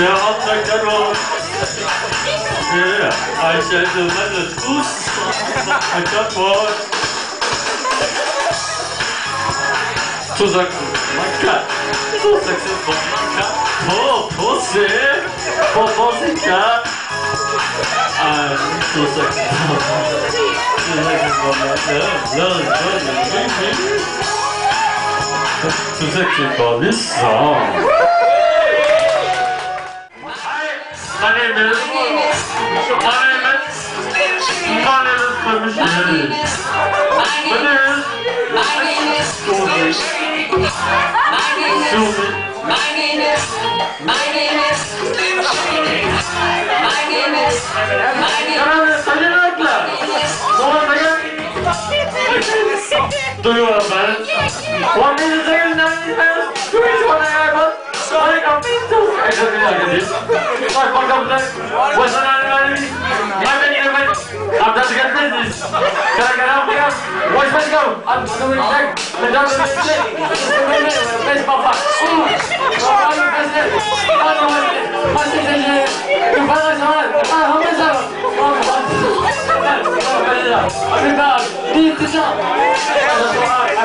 Ja, tack ska du ha. Ja, I känner väldigt ost. Tack ska du ha. Så sagt man kan. Så sagt man kan. På, på sig. På, på sig kan. Ah, så sagt man. Så sagt man. Lön, lön, lön, lön. Så sagt name is. My name is. My name is Permission. My name is. My name is. My name is. My name is My name is My name is My name Kan han sälja verkligen? Någon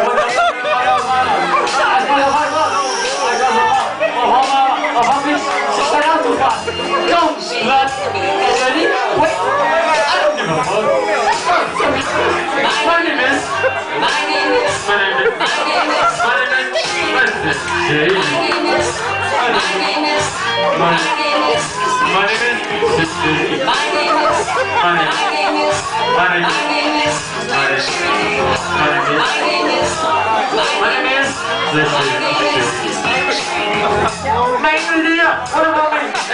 I'm bara... Kom! But... Ready? Wait! I don't give a fuck. My name is... My name is My name is... My name is My name is... My name is... Jay. My name is My name is My My name is My name is... Jay. My name is My name My name is My name My name is My name My name is... My name is My name is... Nej, det är det! Vad är det med Nej, nej, nej! Jag blir väldigt värd. Jag ska göra det här. Jag vill det. Jag ska göra det. Jag ska göra det. Jag ska göra det. Jag ska göra det. Jag ska göra det. Jag